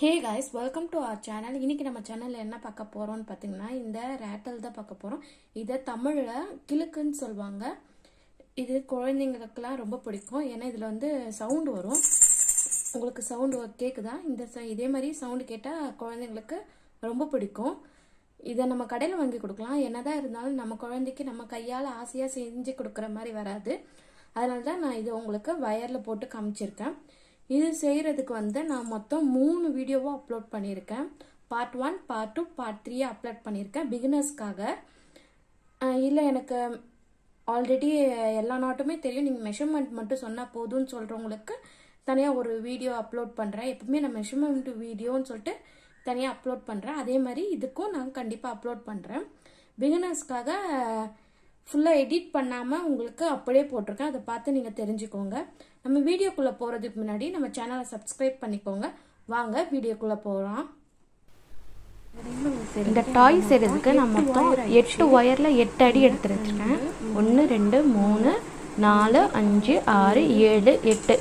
Hey guys welcome to our channel இன்னைக்கு நம்ம சேனல்ல என்ன பார்க்க போறோம்னு பார்த்தீங்கன்னா இந்த ரேட்டல் தான் பார்க்க போறோம். இதை தமிழ்ல கிழக்குன்னு சொல்லுவாங்க. இது குழந்தைங்களுக்குலாம் ரொம்ப பிடிக்கும். ஏன்னா இதுல வந்து சவுண்ட் வரும். உங்களுக்கு சவுண்ட் கேக்குதா? இந்த இதே மாதிரி சவுண்ட் கேட்டா குழந்தைங்களுக்கு ரொம்ப பிடிக்கும். இதை நம்ம கடையில் வாங்கி கொடுக்கலாம். என்னதான் இருந்தாலும் நம்ம குழந்தைக்கு நம்ம கையால் ஆசையாக செஞ்சு கொடுக்குற மாதிரி வராது. அதனால தான் நான் இது உங்களுக்கு வயரில் போட்டு காமிச்சிருக்கேன். இது செய்கிறதுக்கு வந்து நான் மொத்தம் மூணு வீடியோவாக அப்லோட் பண்ணியிருக்கேன். Part one part two part three upload பண்ணியிருக்கேன். பிகினர்ஸ்க்காக இல்லை எனக்கு ஆல்ரெடி எல்லா நாட்டுமே தெரியும். நீங்கள் மெஷர்மெண்ட் மட்டும் சொன்னால் போதும்னு சொல்கிறவங்களுக்கு தனியாக ஒரு வீடியோ அப்லோட் பண்ணுறேன் எப்பவுமே நான் மெஷர்மெண்ட் வீடியோன்னு சொல்லிட்டு தனியாக அப்லோட் பண்ணுறேன் அதே மாதிரி இதுக்கும் நான் கண்டிப்பாக அப்லோட் பண்ணுறேன் பிகினர்ஸ்க்காக ஃபுல்லாக எடிட் பண்ணாமல் உங்களுக்கு அப்படியே போட்டிருக்கேன். அதை பார்த்து நீங்கள் தெரிஞ்சுக்கோங்க. நம்ம வீடியோக்குள்ளே போகிறதுக்கு முன்னாடி நம்ம சேனலை சப்ஸ்கிரைப் பண்ணிக்கோங்க. வாங்க வீடியோக்குள்ளே போகலாம் இந்த டாய் செய்கிறதுக்கு நான் மொத்தம் எட்டு ஒயரில் எட்டு அடி எடுத்து வச்சுருக்கேன் ஒன்று ரெண்டு மூணு நாலு அஞ்சு ஆறு ஏழு எட்டு.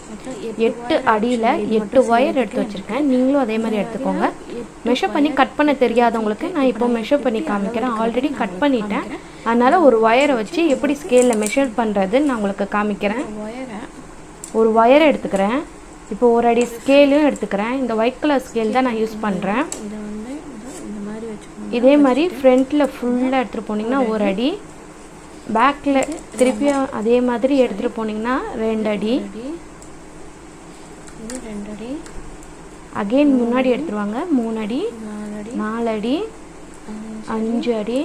எட்டு அடியில் எட்டு ஒயர் எடுத்து வச்சுருக்கேன். நீங்களும் அதே மாதிரி எடுத்துக்கோங்க. மெஷர் பண்ணி கட் பண்ண தெரியாதவங்களுக்கு நான் இப்போ மெஷர் பண்ணி காமிக்கிறேன். ஆல்ரெடி கட் பண்ணிட்டேன். அதனால் ஒரு ஒயரை வச்சு எப்படி ஸ்கேலில் மெஷர் பண்ணுறதுன்னு நான் உங்களுக்கு காமிக்கிறேன். ஒரு ஒயரை எடுத்துக்கிறேன். இப்போ ஒரு அடி ஸ்கேலும் எடுத்துக்கிறேன். இந்த ஒயிட் கலர் ஸ்கேல் தான் நான் யூஸ் பண்ணுறேன் இதை மாதிரி வச்சுக்கோங்க இதே மாதிரி ஃப்ரண்ட்டில் ஃபுல்லாக எடுத்துகிட்டு போனீங்கன்னா ஒரு அடி. பேக்கில் திருப்பியும் அதே மாதிரி எடுத்துகிட்டு போனீங்கன்னா ரெண்டு அடி. அகெயின் முன்னாடி எடுத்துருவாங்க. மூணு அடி. நாலு அடி. அஞ்சு, அடி.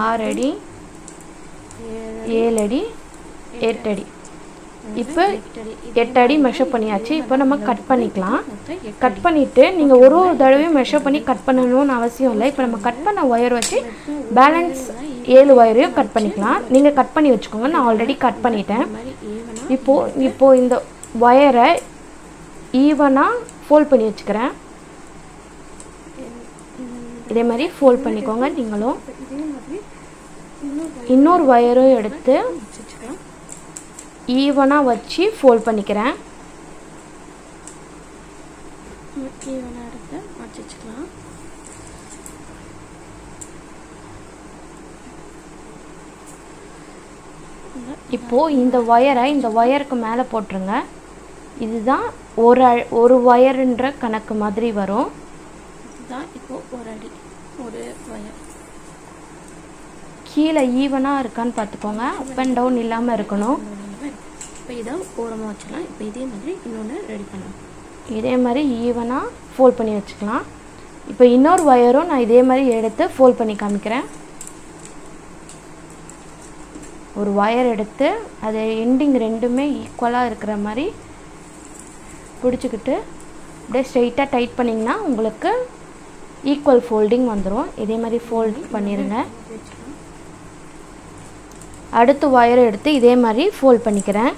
ஆறு அடி. ஏழு அடி. எட்டு அடி இப்போ எட்டு அடி மெஷர் பண்ணியாச்சு. இப்போ நம்ம கட் பண்ணிக்கலாம். கட் பண்ணிவிட்டு நீங்கள் ஒரு ஒரு தடவையும் மெஷர் பண்ணி கட் பண்ணணும்னு அவசியம் இல்லை. இப்போ நம்ம கட் பண்ண ஒயர் வச்சு பேலன்ஸ் ஏழு ஒயரையும் கட் பண்ணிக்கலாம். நீங்கள் கட் பண்ணி வச்சுக்கோங்க. நான் ஆல்ரெடி கட் பண்ணிட்டேன். இப்போது இப்போது இப்போ இந்த ஒயரை ஈவனாக ஃபோல்ட் பண்ணி வச்சுக்கிறேன். இதே மாதிரி ஃபோல்ட் பண்ணிக்கோங்க நீங்களும். இன்னொரு ஒயரும் எடுத்து ஈவனாக வச்சு ஃபோல்ட் பண்ணிக்கிறேன். ஈவனாக எடுத்து வச்சுக்கலாம். இப்போது இந்த ஒயரை இந்த ஒயருக்கு மேலே போட்டுருங்க. இதுதான் ஒரு ஒரு ஒயருன்ற கணக்கு மாதிரி வரும். இதுதான் இப்போ ஒரு அடி ஒரு ஒயர். கீழே ஈவனாக இருக்கான்னு பார்த்துக்கோங்க. அப் அண்ட் டவுன் இல்லாமல் இருக்கணும். இப்போ இதை ஓரமாக வச்சுக்கலாம். இப்போ இதே மாதிரி இன்னொன்று ரெடி பண்ணலாம். இதே மாதிரி ஈவனாக ஃபோல்ட் பண்ணி வச்சுக்கலாம். இப்போ இன்னொரு ஒயரும் நான் இதே மாதிரி எடுத்து ஃபோல்ட் பண்ணி காமிக்கிறேன். ஒரு ஒயர் எடுத்து அது எண்டிங் ரெண்டுமே ஈக்குவலாக இருக்கிற மாதிரி பிடிச்சிக்கிட்டு அப்படியே ஸ்ட்ரெயிட்டாக டைட் பண்ணிங்கன்னா உங்களுக்கு ஈக்குவல் ஃபோல்டிங் வந்துடும் இதே மாதிரி ஃபோல்டிங் பண்ணிடுங்க அடுத்து ஒயரை எடுத்து இதே மாதிரி ஃபோல்ட் பண்ணிக்கிறேன்.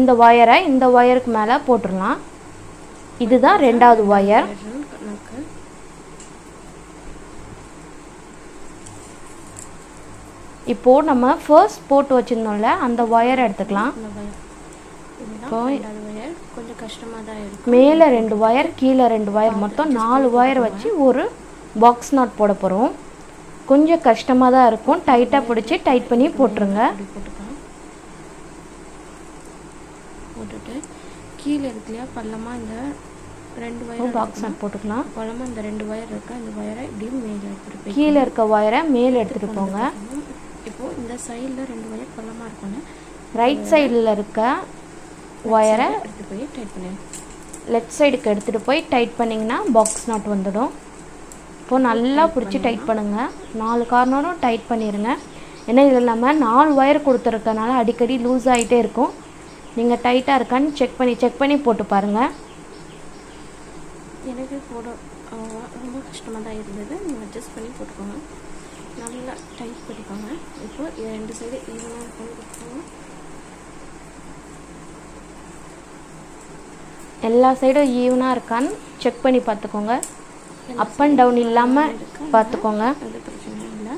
இந்த ஒயரை இந்த ஒயருக்கு மேலே போட்டுடலாம். இதுதான் ரெண்டாவது ஒயர் இப்போது நம்ம ஃபர்ஸ்ட் போட்டு வச்சுருந்தோம்ல அந்த ஒயரை எடுத்துக்கலாம். இப்போ ரெண்டாவது ஒயர் கொஞ்சம் கஷ்டமாக தான் இருக்கும். மேலே ரெண்டு ஒயர் கீழே ரெண்டு ஒயர் மொத்தம் நாலு ஒயர் வச்சு ஒரு பாக்ஸ் நாட் போட போகிறோம் கொஞ்சம் கஷ்டமாக தான் இருக்கும் டைட்டாக பிடிச்சி டைட் பண்ணி போட்டுருங்க. போட்டுட்டு கீழே இருக்கு இல்லையா? பள்ளமாக இந்த ரெண்டு ஒயர் பாக்ஸ் போட்டுக்கலாம். பள்ளமாக இந்த ரெண்டு ஒயர் இருக்கு? அந்த ஒயரை இப்படியும் மேலே எடுத்துகிட்டு போய் கீழே இருக்க ஒயரை மேலே எடுத்துகிட்டு போங்க. இப்போ இந்த சைடில் ரெண்டு ஒயர் பள்ளமாக இருக்கும்ல. ரைட் சைடில் இருக்க ஒயரை எடுத்து போய் டைட் பண்ணி. லெஃப்ட் சைடுக்கு எடுத்துகிட்டு போய் டைட் பண்ணிங்கன்னா பாக்ஸ் நாட் வந்துடும். இப்போது நல்லா பிடிச்சி டைட் பண்ணுங்கள் நாலு கார்னரும் டைட் பண்ணிடுங்க ஏன்னா இதில் நம்ம நாலு ஒயர் கொடுத்துருக்கனால அடிக்கடி லூஸ் ஆகிட்டே இருக்கும். நீங்கள் டைட்டாக இருக்கான்னு செக் பண்ணி செக் பண்ணி போட்டு பாருங்கள் எனக்கு போட ரொம்ப கஷ்டமாக தான் இருந்தது. நீங்கள் அட்ஜஸ்ட் பண்ணி போட்டுக்கோங்க. நல்லா டைட் பண்ணிக்கோங்க. இப்போ ரெண்டு சைடு ஈவனாக கொடுத்துக்கோங்க. எல்லா சைடும் ஈவனாக இருக்கான்னு செக் பண்ணி பார்த்துக்கோங்க. அப் அண்ட் டவுன் இல்லாமல் பார்த்துக்கோங்க அது பிரச்சனை இல்லை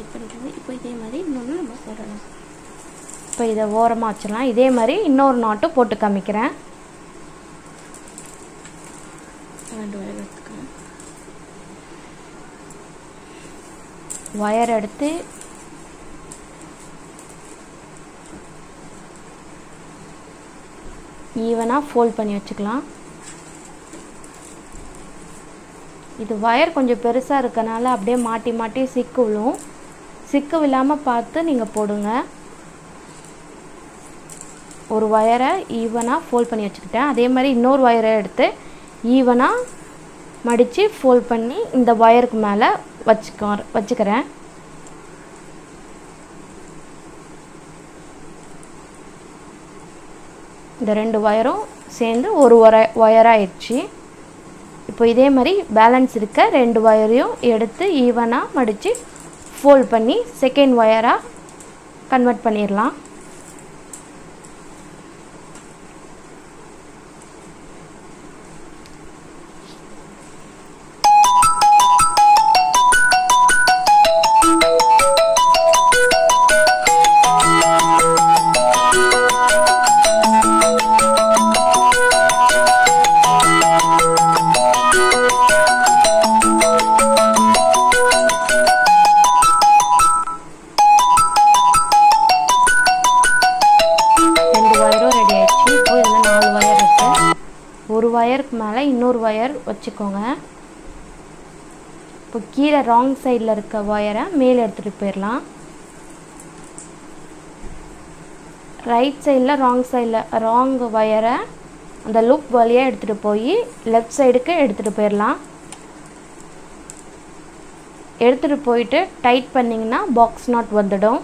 நல்லா டைட் பண்ணிக்கோங்க இப்போ இதே மாதிரி இன்னொன்று நம்ம போடலாம் இப்போ இதை ஓரமாக வச்சிடலாம். இதே மாதிரி இன்னொரு நாட்டும் போட்டு காமிக்கிறேன். ஒயர் எடுத்து ஈவனாக ஃபோல்ட் பண்ணி வச்சுக்கலாம். இது ஒயர் கொஞ்சம் பெருசாக இருக்கனால அப்படியே மாட்டி மாட்டி சிக்கு விழும். சிக்க விழாமல் பார்த்து நீங்கள் போடுங்க. ஒரு ஒயரை ஈவனாக ஃபோல்ட் பண்ணி வச்சுக்கிட்டேன். அதே மாதிரி இன்னொரு ஒயரை எடுத்து ஈவனாக மடித்து ஃபோல்ட் பண்ணி இந்த ஒயருக்கு மேலே வச்சுக்க வச்சுக்கிறேன். இந்த ரெண்டு ஒயரும் சேர்ந்து ஒரு ஒர ஒயராகிடுச்சு இப்போ இதே மாதிரி பேலன்ஸ் இருக்க ரெண்டு ஒயரையும் எடுத்து ஈவனாக மடித்து ஃபோல்ட் பண்ணி செகண்ட் ஒயராக கன்வெர்ட் பண்ணிடலாம் வச்சுக்கோங்க. இப்போ கீழே ராங் சைடில் இருக்க ஒயரை மேலே எடுத்துகிட்டு போயிடலாம். ரைட் சைடில் ராங் சைடில் ராங் ஒயரை அந்த லூப் வழியாக எடுத்துகிட்டு போய் லெஃப்ட் சைடுக்கு எடுத்துகிட்டு போயிடலாம். எடுத்துகிட்டு போயிட்டு டைட் பண்ணிங்கன்னா பாக்ஸ் நாட் வந்துடும்.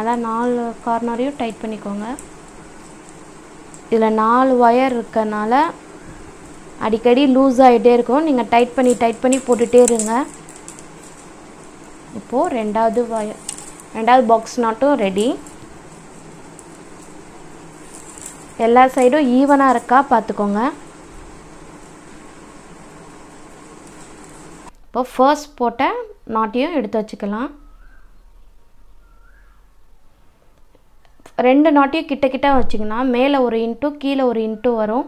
நல்லா நாலு கார்னரையும் டைட் பண்ணிக்கோங்க. இதில் நாலு ஒயர் இருக்கனால அடிக்கடி லூஸ் ஆகிட்டே இருக்கும். நீங்கள் டைட் பண்ணி டைட் பண்ணி போட்டுகிட்டே இருங்க. இப்போது ரெண்டாவது ஒயர் ரெண்டாவது பாக்ஸ் நாட்டும் ரெடி எல்லா சைடும் ஈவனாக இருக்கா பார்த்துக்கோங்க இப்போ ஃபர்ஸ்ட் போட்ட நாட்டையும் எடுத்து வச்சுக்கலாம். ரெண்டு நாட்டையும் கிட்ட கிட்ட வச்சிங்கன்னா மேலே ஒரு இன்ட்டு கீழே ஒரு இன்ட்டு வரும்.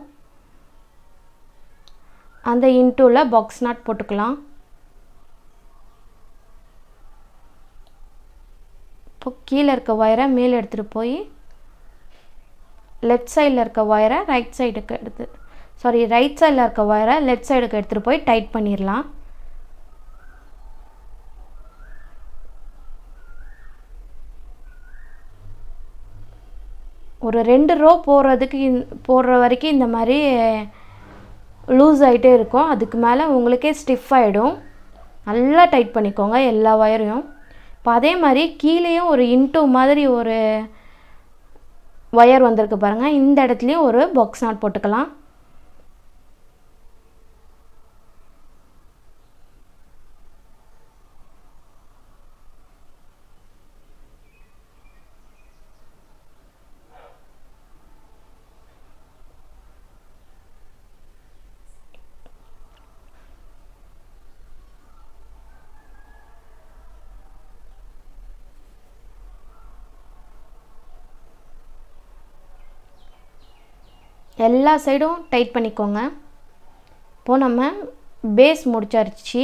அந்த இன்ட்டுவில் பாக்ஸ் நாட் போட்டுக்கலாம். இப்போ கீழே இருக்க ஒயரை மேலே எடுத்துகிட்டு போய் லெஃப்ட் சைடில் இருக்க ஒயரை ரைட் சைடுக்கு எடுத்து சாரி ரைட் சைடில் இருக்க ஒயரை லெஃப்ட் சைடுக்கு எடுத்துகிட்டு போய் டைட் பண்ணிடலாம் ஒரு ரெண்டு ரோ போடுறதுக்கு இந் போடுற வரைக்கும் இந்த மாதிரி லூஸ் ஆகிட்டே இருக்கும். அதுக்கு மேலே உங்களுக்கே ஸ்டிஃப் ஆகிடும் நல்லா டைட் பண்ணிக்கோங்க எல்லா ஒயரையும் இப்போ அதே மாதிரி கீழேயும் ஒரு இன்ட்டு மாதிரி ஒரு ஒயர் வந்திருக்கு பாருங்கள் இந்த இடத்துலையும் ஒரு பாக்ஸ் நாட் போட்டுக்கலாம். எல்லா சைடும் டைட் பண்ணிக்கோங்க. இப்போது நம்ம பேஸ் முடிச்சாருச்சு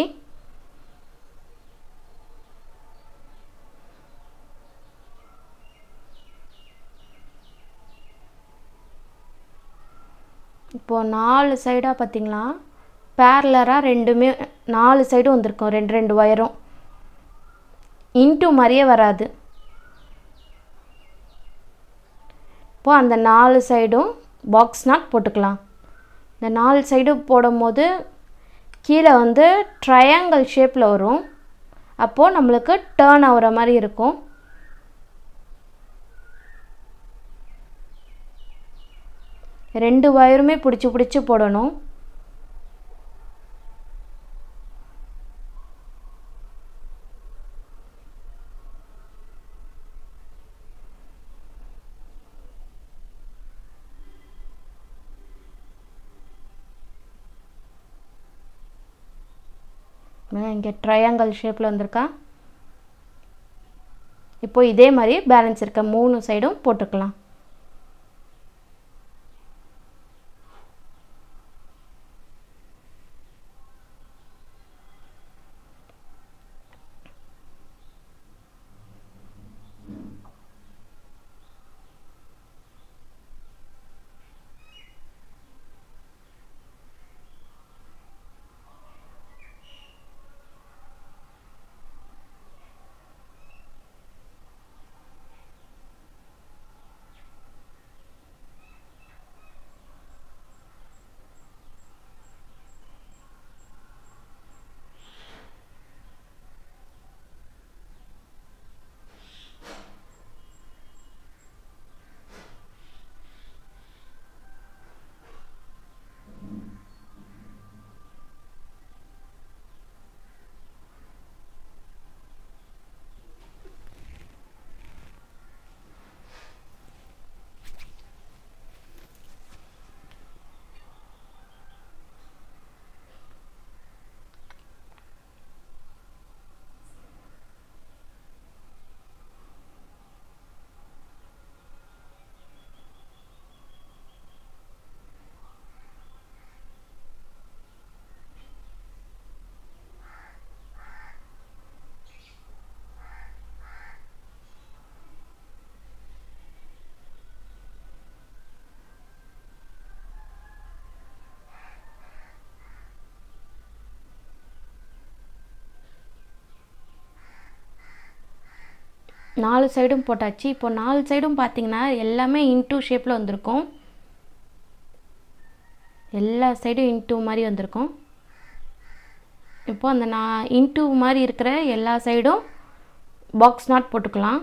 இப்போது நாலு சைடாக பார்த்தீங்களா? பேரலராக ரெண்டுமே நாலு சைடும் வந்திருக்கும். ரெண்டு ரெண்டு ஒயரும் இன்ட்டு மாதிரியே வராது. இப்போது அந்த நாலு சைடும் பாக்ஸ் நாட் போட்டுக்கலாம். இந்த நாலு சைடு போடும்போது கீழே வந்து ட்ரையாங்கிள் ஷேப்பில் வரும். அப்போது நம்மளுக்கு டேர்ன் ஆகிற மாதிரி இருக்கும். ரெண்டு வயருமே பிடிச்சி பிடிச்சி போடணும். இங்கே ட்ரையாங்கல் ஷேப்பில் வந்திருக்கா? இப்போ இதே மாதிரி பேலன்ஸ் இருக்க மூணு சைடும் போட்டுக்கலாம். நாலு சைடும் போட்டாச்சு. இப்போ நாலு சைடும் பார்த்தீங்கன்னா எல்லாமே இன்டூ ஷேப்பில் வந்திருக்கும். எல்லா சைடும் இன்டூ மாதிரி வந்திருக்கும். இப்போது அந்த நான் இன்டூ மாதிரி இருக்கிற எல்லா சைடும் பாக்ஸ் நாட் போட்டுக்கலாம்.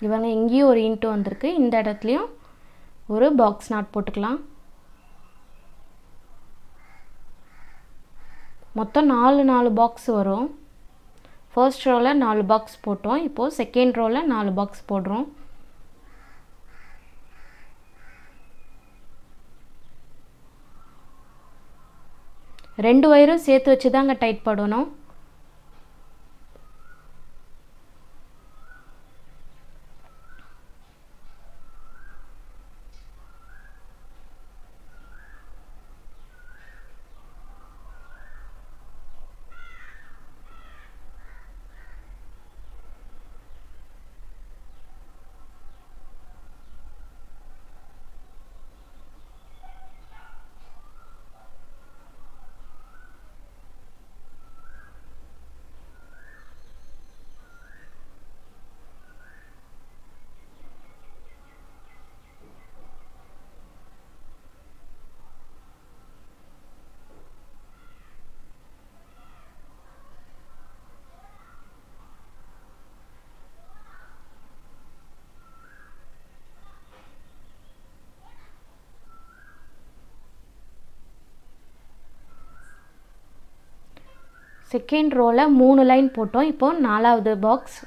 இவங்க இங்கேயும் ஒரு இன்ட்டு வந்திருக்கு. இந்த இடத்துலையும் ஒரு பாக்ஸ் நாட் போட்டுக்கலாம். மொத்தம் நாலு நாலு பாக்ஸ் வரும். ஃபர்ஸ்ட் ரோவில் நாலு பாக்ஸ் போட்டோம். இப்போது செகண்ட் ரோவில் நாலு பாக்ஸ் போடுறோம். ரெண்டு வயரும் சேர்த்து வச்சு தாங்க டைட் பண்ணணும் செகண்ட் ரோவில் மூணு லைன் போட்டோம். இப்போது நாலாவது பாக்ஸ்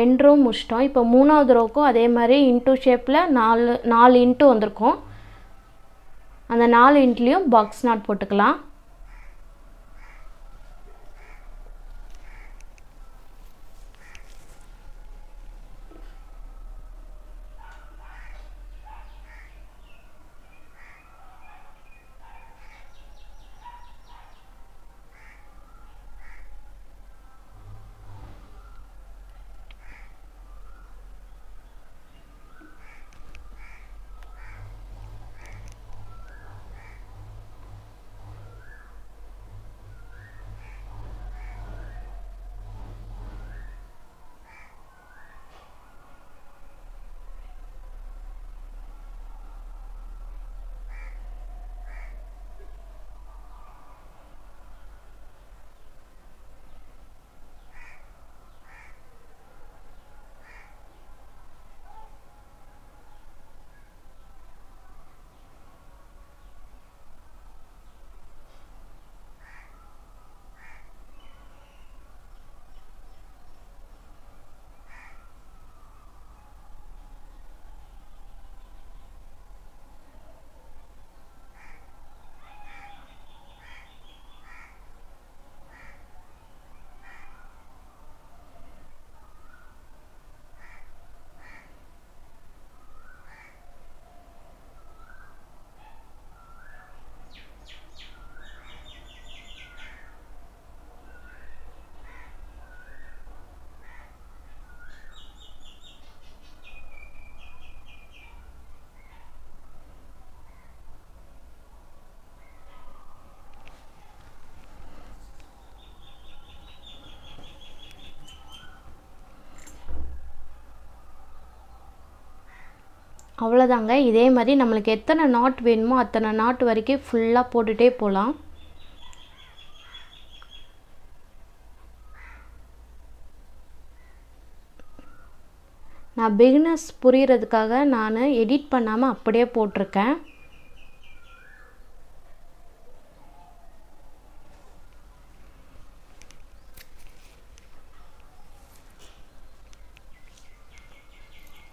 ரெண்டு ரோ முடிச்சிட்டோம். இப்போ மூணாவது ரோக்கும் அதே மாதிரி இன்ட்டு ஷேப்பில் நாலு நாலு இன்ட்டு வந்திருக்கும். அந்த நாலு இன்ட்லேயும் பாக்ஸ் நாட் போட்டுக்கலாம். அவ்வளோதாங்க இதே மாதிரி நம்மளுக்கு எத்தனை நாட் வேணுமோ அத்தனை நாட் வரைக்கும் ஃபுல்லாக போட்டுகிட்டே போகலாம் நான் பிகினர்ஸ் புரிகிறதுக்காக நான் எடிட் பண்ணாமல் அப்படியே போட்டிருக்கேன்.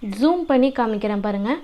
ஜூம் பண்ணி காமிக்கிறேன் பாருங்கள்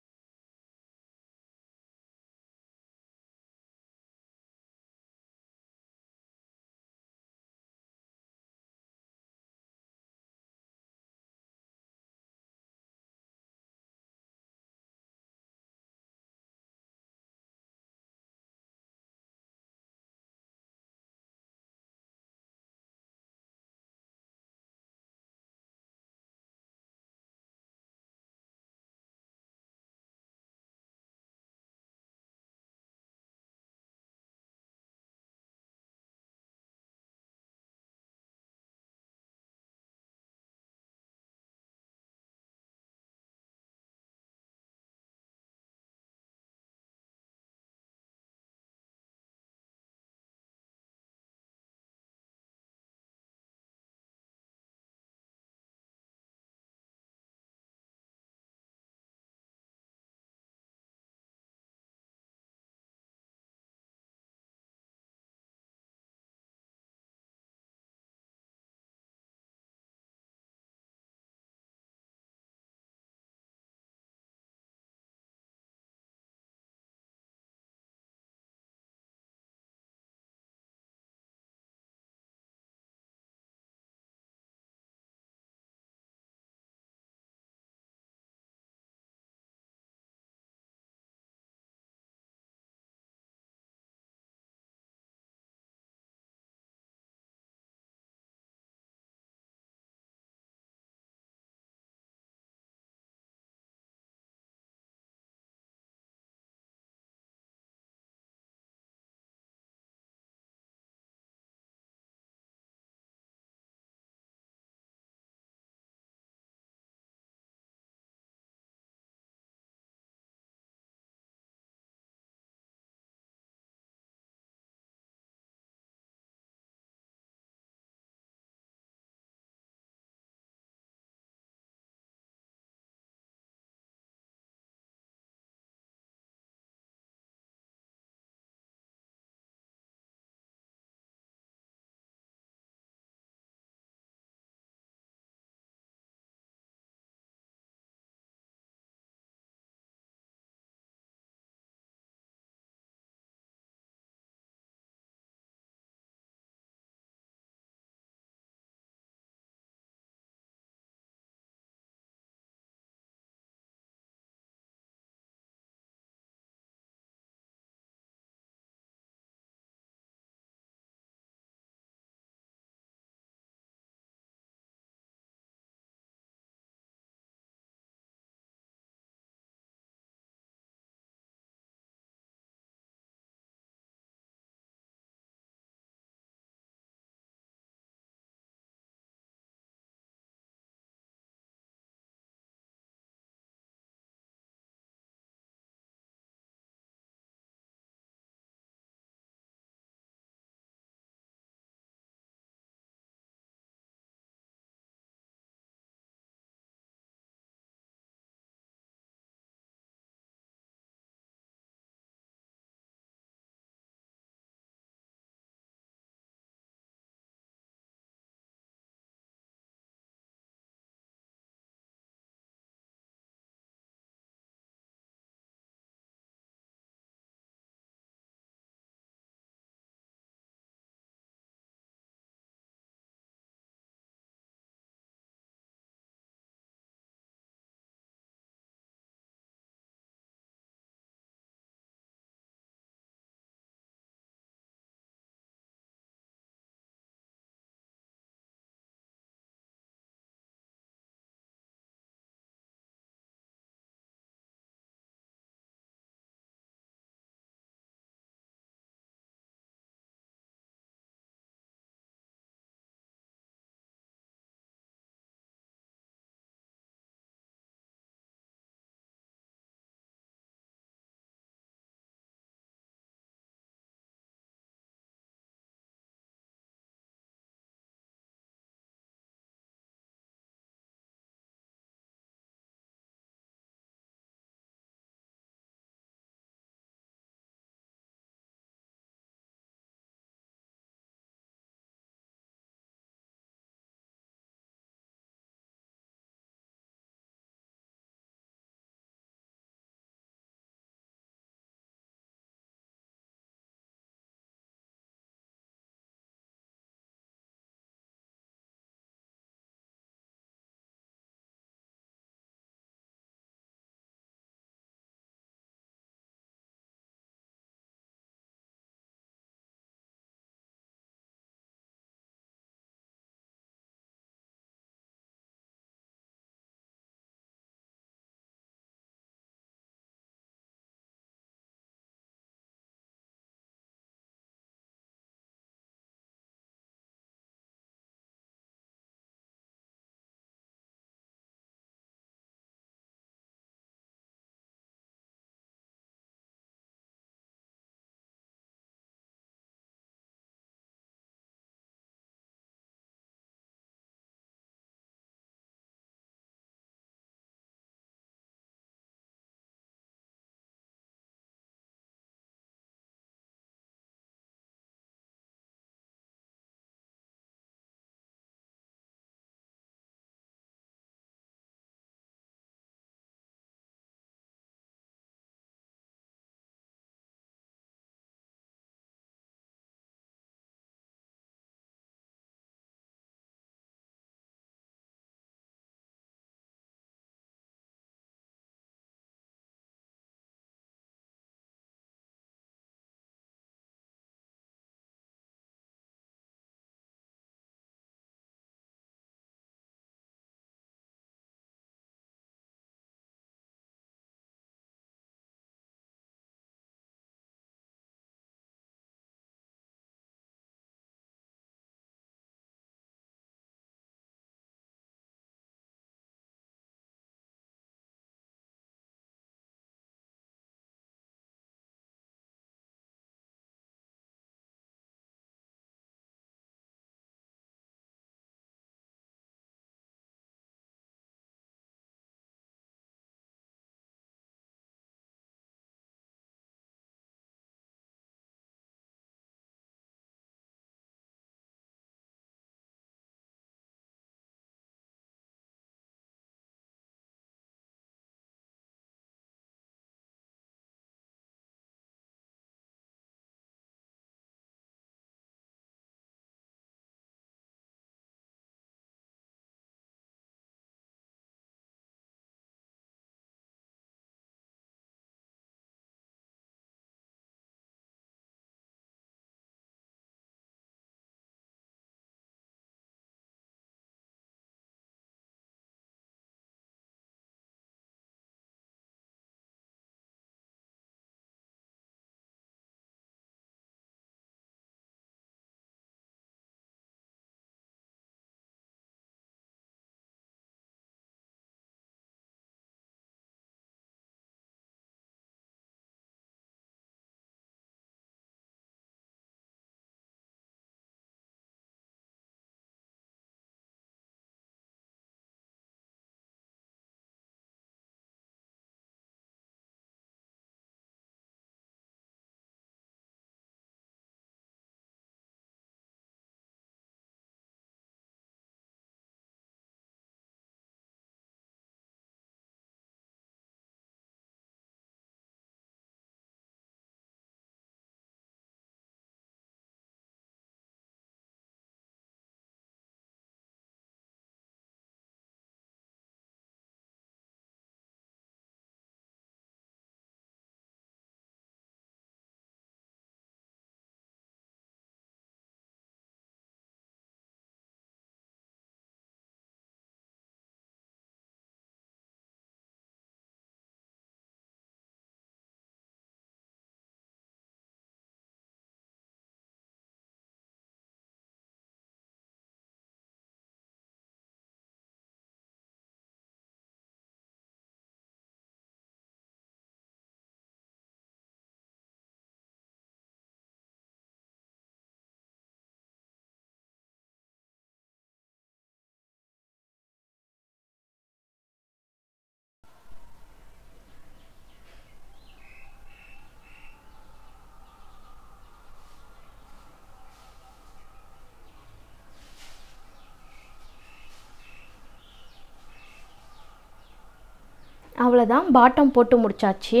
அவ்வளோதான் பாட்டம் போட்டு முடிச்சாச்சு.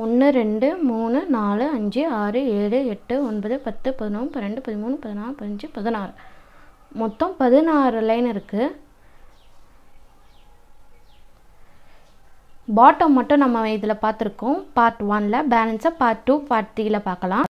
ஒன்று ரெண்டு மூணு நாலு அஞ்சு ஆறு ஏழு எட்டு ஒன்பது பத்து பதினொன்று பன்னெண்டு பதிமூணு பதினாலு பதினஞ்சு பதினாறு. மொத்தம் பதினாறு லைன் இருக்குது பாட்டம் மட்டும் நம்ம இதில் பார்த்துருக்கோம். பார்ட் ஒனில் பேலன்ஸை பார்ட் டூ பார்ட் த்ரீயில் பார்க்கலாம்.